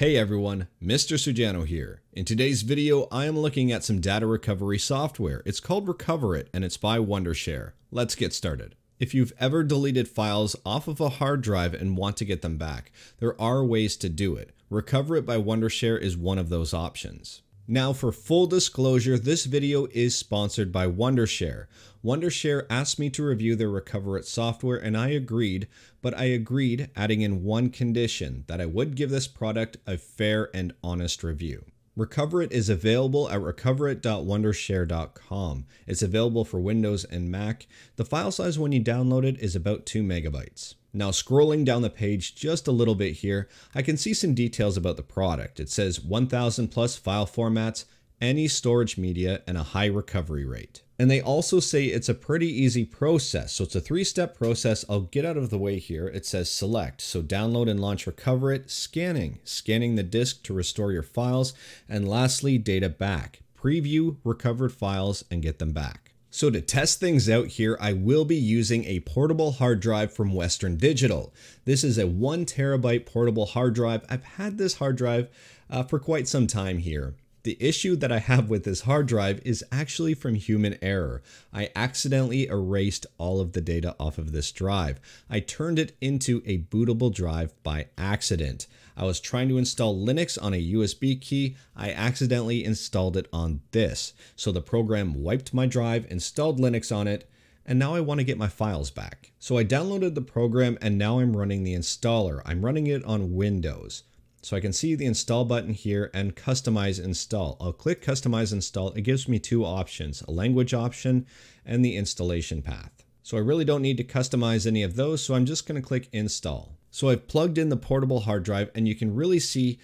Hey everyone, Mr. Sujano here. In today's video, I am looking at some data recovery software. It's called Recoverit and it's by Wondershare. Let's get started. If you've ever deleted files off of a hard drive and want to get them back, there are ways to do it. Recoverit by Wondershare is one of those options. Now for full disclosure, this video is sponsored by Wondershare. Wondershare asked me to review their Recoverit software and I agreed, but I agreed adding in one condition that I would give this product a fair and honest review. Recoverit is available at recoverit.wondershare.com. It's available for Windows and Mac. The file size when you download it is about 2 megabytes. Now scrolling down the page just a little bit here, I can see some details about the product. It says 1000 plus file formats, any storage media, and a high recovery rate. And they also say it's a pretty easy process. So it's a three-step process. I'll get out of the way here. It says select. So download and launch Recoverit, scanning, scanning the disk to restore your files, and lastly, data back. Preview recovered files and get them back. So to test things out here, I will be using a portable hard drive from Western Digital. This is a one terabyte portable hard drive. I've had this hard drive uh, for quite some time here. The issue that I have with this hard drive is actually from human error. I accidentally erased all of the data off of this drive. I turned it into a bootable drive by accident. I was trying to install Linux on a USB key. I accidentally installed it on this. So the program wiped my drive, installed Linux on it, and now I want to get my files back. So I downloaded the program and now I'm running the installer. I'm running it on Windows. So I can see the install button here and customize install. I'll click customize install. It gives me two options, a language option and the installation path. So I really don't need to customize any of those. So I'm just going to click install. So I've plugged in the portable hard drive and you can really see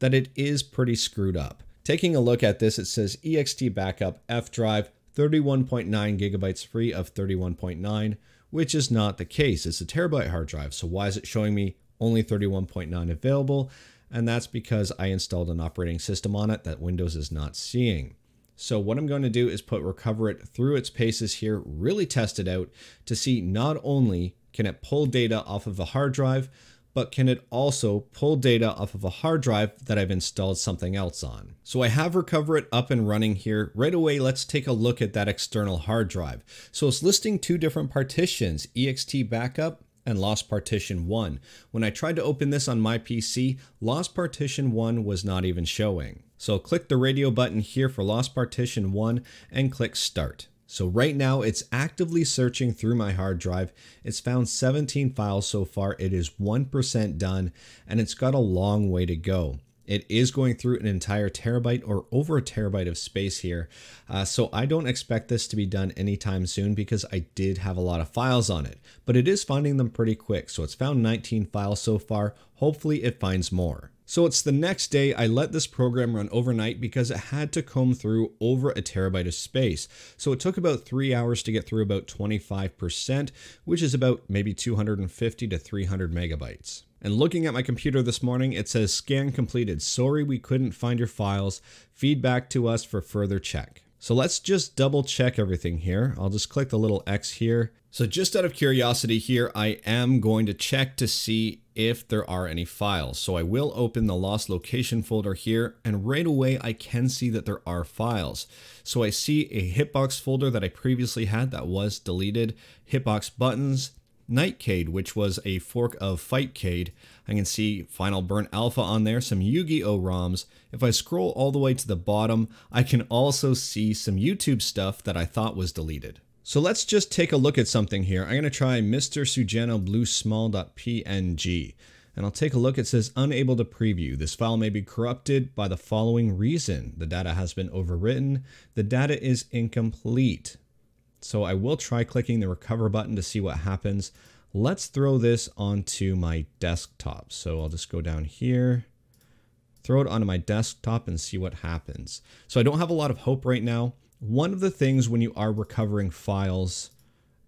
that it is pretty screwed up. Taking a look at this, it says ext backup F drive 31.9 gigabytes free of 31.9, which is not the case. It's a terabyte hard drive. So why is it showing me only 31.9 available? And that's because I installed an operating system on it that Windows is not seeing. So what I'm going to do is put Recoverit through its paces here, really test it out to see not only can it pull data off of a hard drive, but can it also pull data off of a hard drive that I've installed something else on. So I have Recoverit up and running here. Right away, let's take a look at that external hard drive. So it's listing two different partitions, ext backup and Lost Partition 1. When I tried to open this on my PC, Lost Partition 1 was not even showing. So click the radio button here for Lost Partition 1 and click Start. So right now it's actively searching through my hard drive. It's found 17 files so far. It is 1% done and it's got a long way to go. It is going through an entire terabyte or over a terabyte of space here. Uh, so I don't expect this to be done anytime soon because I did have a lot of files on it, but it is finding them pretty quick. So it's found 19 files so far. Hopefully it finds more. So it's the next day I let this program run overnight because it had to comb through over a terabyte of space. So it took about three hours to get through about 25%, which is about maybe 250 to 300 megabytes. And looking at my computer this morning, it says scan completed. Sorry we couldn't find your files. Feedback to us for further check. So let's just double check everything here. I'll just click the little X here. So just out of curiosity here, I am going to check to see if there are any files. So I will open the lost location folder here and right away I can see that there are files. So I see a hitbox folder that I previously had that was deleted, hitbox buttons, Nightcade, which was a fork of Fightcade. I can see Final Burn Alpha on there, some Yu-Gi-Oh ROMs. If I scroll all the way to the bottom, I can also see some YouTube stuff that I thought was deleted. So let's just take a look at something here. I'm going to try Mr. Sujano Blue Small.png. And I'll take a look. It says unable to preview. This file may be corrupted by the following reason. The data has been overwritten. The data is incomplete. So I will try clicking the recover button to see what happens. Let's throw this onto my desktop. So I'll just go down here, throw it onto my desktop and see what happens. So I don't have a lot of hope right now. One of the things when you are recovering files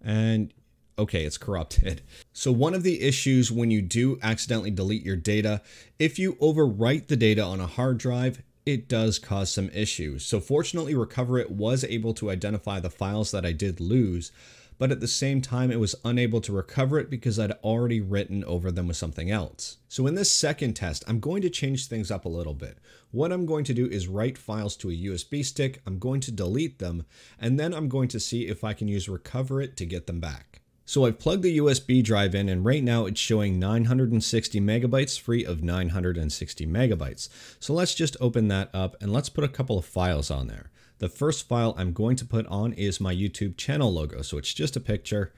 and okay, it's corrupted. So one of the issues when you do accidentally delete your data, if you overwrite the data on a hard drive, it does cause some issues. So fortunately Recoverit was able to identify the files that I did lose, but at the same time, it was unable to Recoverit because I'd already written over them with something else. So in this second test, I'm going to change things up a little bit. What I'm going to do is write files to a USB stick, I'm going to delete them, and then I'm going to see if I can use recover it to get them back. So I've plugged the USB drive in and right now it's showing 960 megabytes free of 960 megabytes. So let's just open that up and let's put a couple of files on there. The first file I'm going to put on is my YouTube channel logo. So it's just a picture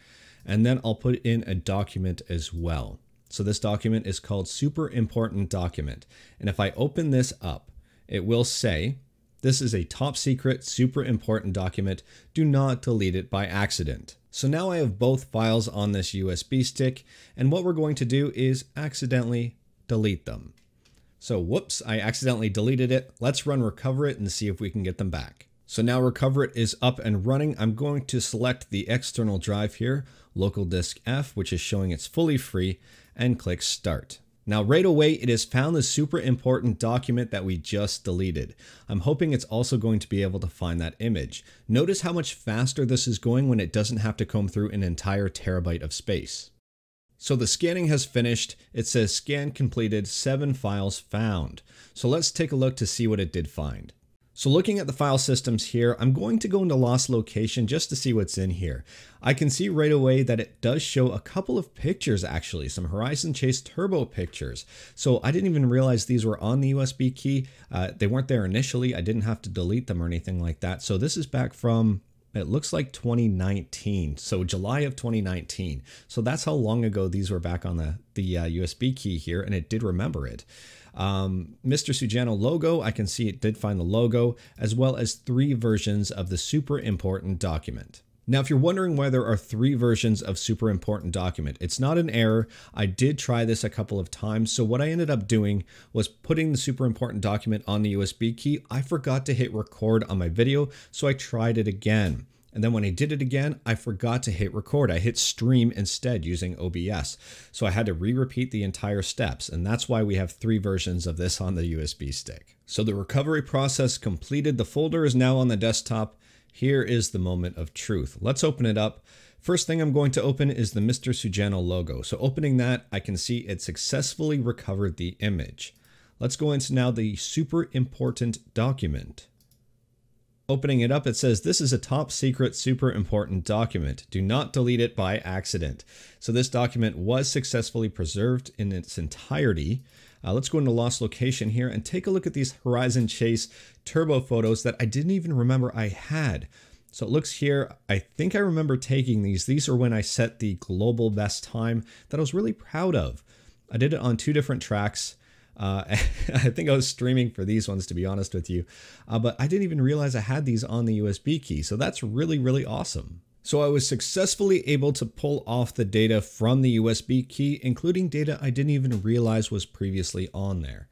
and then I'll put in a document as well. So this document is called super important document. And if I open this up, it will say, this is a top secret, super important document. Do not delete it by accident. So now I have both files on this USB stick, and what we're going to do is accidentally delete them. So whoops, I accidentally deleted it. Let's run Recoverit and see if we can get them back. So now Recoverit is up and running. I'm going to select the external drive here, local disk F, which is showing it's fully free, and click start. Now right away, it has found the super important document that we just deleted. I'm hoping it's also going to be able to find that image. Notice how much faster this is going when it doesn't have to comb through an entire terabyte of space. So the scanning has finished. It says scan completed, seven files found. So let's take a look to see what it did find. So looking at the file systems here, I'm going to go into lost location just to see what's in here. I can see right away that it does show a couple of pictures actually, some Horizon Chase Turbo pictures. So I didn't even realize these were on the USB key. Uh, they weren't there initially. I didn't have to delete them or anything like that. So this is back from it looks like 2019 so july of 2019 so that's how long ago these were back on the the uh, usb key here and it did remember it um, Mr. Sujano logo, I can see it did find the logo, as well as three versions of the super important document. Now, if you're wondering why there are three versions of super important document, it's not an error. I did try this a couple of times. So what I ended up doing was putting the super important document on the USB key. I forgot to hit record on my video, so I tried it again. And then when I did it again, I forgot to hit record. I hit stream instead using OBS. So I had to re-repeat the entire steps. And that's why we have three versions of this on the USB stick. So the recovery process completed. The folder is now on the desktop. Here is the moment of truth. Let's open it up. First thing I'm going to open is the Mr. Sujano logo. So opening that, I can see it successfully recovered the image. Let's go into now the super important document. Opening it up, it says, this is a top secret, super important document. Do not delete it by accident. So this document was successfully preserved in its entirety. Uh, let's go into lost location here and take a look at these Horizon Chase turbo photos that I didn't even remember I had. So it looks here, I think I remember taking these. These are when I set the global best time that I was really proud of. I did it on two different tracks. Uh, I think I was streaming for these ones, to be honest with you. Uh, but I didn't even realize I had these on the USB key. So that's really, really awesome. So I was successfully able to pull off the data from the USB key, including data I didn't even realize was previously on there.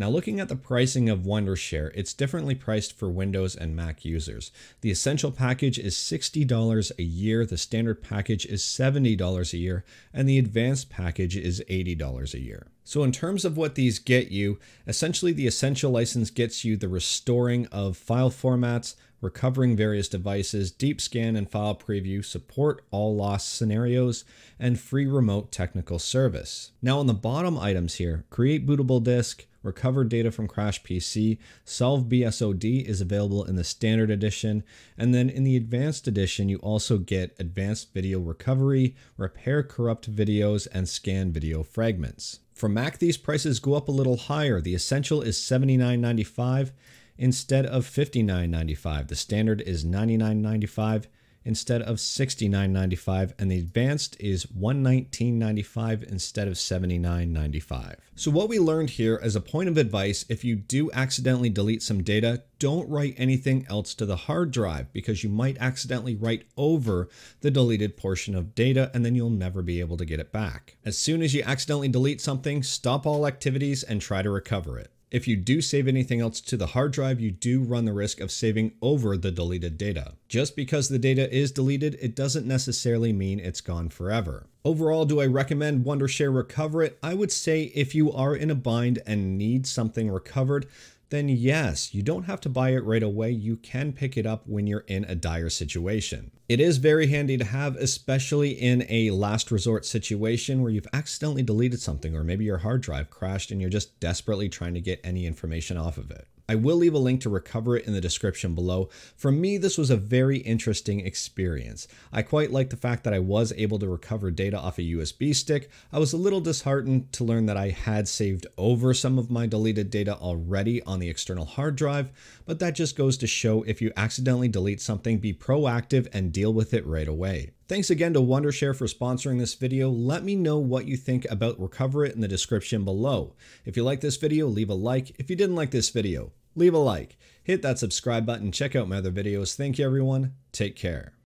Now looking at the pricing of Wondershare, it's differently priced for Windows and Mac users. The Essential package is $60 a year, the Standard package is $70 a year, and the Advanced package is $80 a year. So in terms of what these get you, essentially the Essential license gets you the restoring of file formats, recovering various devices, deep scan and file preview, support all loss scenarios, and free remote technical service. Now on the bottom items here, create bootable disk, recover data from Crash PC, Solve BSOD is available in the standard edition, and then in the advanced edition, you also get advanced video recovery, repair corrupt videos, and scan video fragments. For Mac, these prices go up a little higher. The Essential is $79.95 instead of $59.95. The Standard is $99.95 instead of $69.95 and the advanced is $119.95 instead of $79.95. So what we learned here as a point of advice, if you do accidentally delete some data, don't write anything else to the hard drive because you might accidentally write over the deleted portion of data and then you'll never be able to get it back. As soon as you accidentally delete something, stop all activities and try to recover it. If you do save anything else to the hard drive, you do run the risk of saving over the deleted data. Just because the data is deleted, it doesn't necessarily mean it's gone forever. Overall, do I recommend Wondershare Recoverit? I would say if you are in a bind and need something recovered, then yes, you don't have to buy it right away. You can pick it up when you're in a dire situation. It is very handy to have, especially in a last resort situation where you've accidentally deleted something or maybe your hard drive crashed and you're just desperately trying to get any information off of it. I will leave a link to Recoverit in the description below. For me, this was a very interesting experience. I quite like the fact that I was able to recover data off a USB stick. I was a little disheartened to learn that I had saved over some of my deleted data already on the external hard drive, but that just goes to show if you accidentally delete something, be proactive and deal with it right away. Thanks again to Wondershare for sponsoring this video. Let me know what you think about Recoverit in the description below. If you like this video, leave a like. If you didn't like this video, leave a like. Hit that subscribe button, check out my other videos. Thank you everyone, take care.